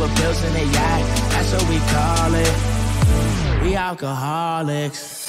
with pills in the yacht. That's what we call it. We alcoholics.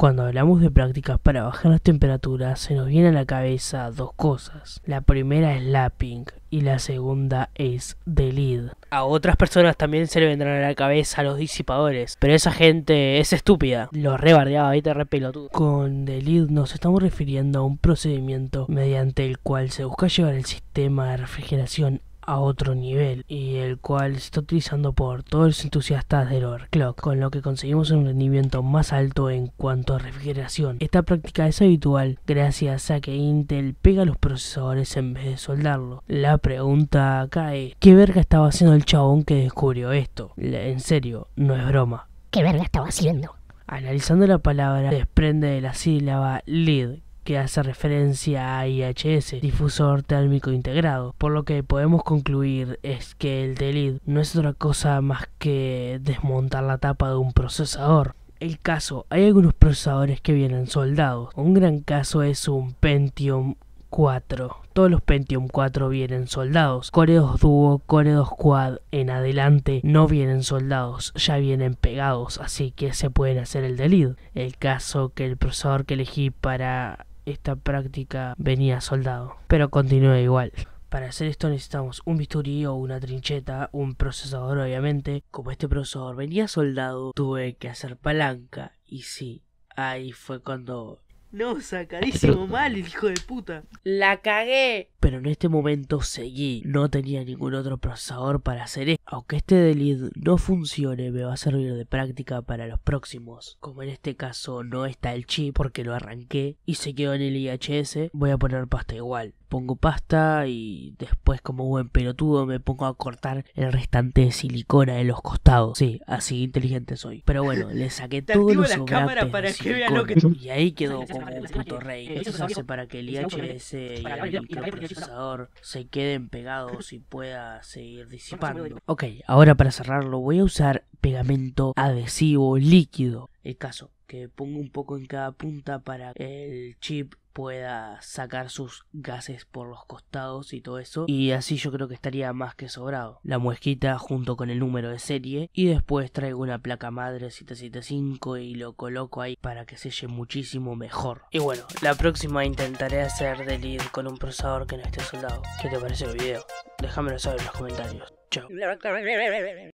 Cuando hablamos de prácticas para bajar las temperaturas, se nos viene a la cabeza dos cosas. La primera es lapping y la segunda es delid. A otras personas también se le vendrán a la cabeza los disipadores, pero esa gente es estúpida. Los rebardeaba, te re pelotudo. Con delid nos estamos refiriendo a un procedimiento mediante el cual se busca llevar el sistema de refrigeración a otro nivel y el cual se está utilizando por todos los entusiastas del overclock, con lo que conseguimos un rendimiento más alto en cuanto a refrigeración. Esta práctica es habitual gracias a que Intel pega los procesadores en vez de soldarlo. La pregunta acá es, ¿qué verga estaba haciendo el chabón que descubrió esto? En serio, no es broma. ¿Qué verga estaba haciendo? Analizando la palabra, desprende de la sílaba lead, que hace referencia a IHS, difusor térmico integrado, por lo que podemos concluir es que el delete no es otra cosa más que desmontar la tapa de un procesador. El caso, hay algunos procesadores que vienen soldados. Un gran caso es un Pentium 4. Todos los Pentium 4 vienen soldados. Core 2 Duo, Core 2 Quad en adelante no vienen soldados, ya vienen pegados, así que se pueden hacer el delete. El caso que el procesador que elegí para esta práctica venía soldado, pero continúa igual. Para hacer esto necesitamos un bisturí o una trincheta, un procesador obviamente. Como este procesador venía soldado, tuve que hacer palanca y sí, ahí fue cuando no, sacadísimo mal, el hijo de puta. La cagué. Pero en este momento seguí. No tenía ningún otro procesador para hacer esto. Aunque este delete no funcione, me va a servir de práctica para los próximos. Como en este caso no está el chip porque lo arranqué y se quedó en el IHS, voy a poner pasta igual pongo pasta y después como buen pelotudo me pongo a cortar el restante de silicona de los costados. Sí, así inteligente soy. Pero bueno, le saqué todo los la cámara para que vean lo que... Y ahí quedó como un puto rey. Esto se hace para que el IHS y el microprocesador se queden pegados y pueda seguir disipando. Ok, ahora para cerrarlo voy a usar pegamento adhesivo líquido. El caso que pongo un poco en cada punta para el chip pueda sacar sus gases por los costados y todo eso. Y así yo creo que estaría más que sobrado. La muesquita junto con el número de serie. Y después traigo una placa madre 775 y lo coloco ahí para que selle muchísimo mejor. Y bueno la próxima intentaré hacer delete con un procesador que no esté soldado. ¿qué te parece el video? déjamelo saber en los comentarios. Chao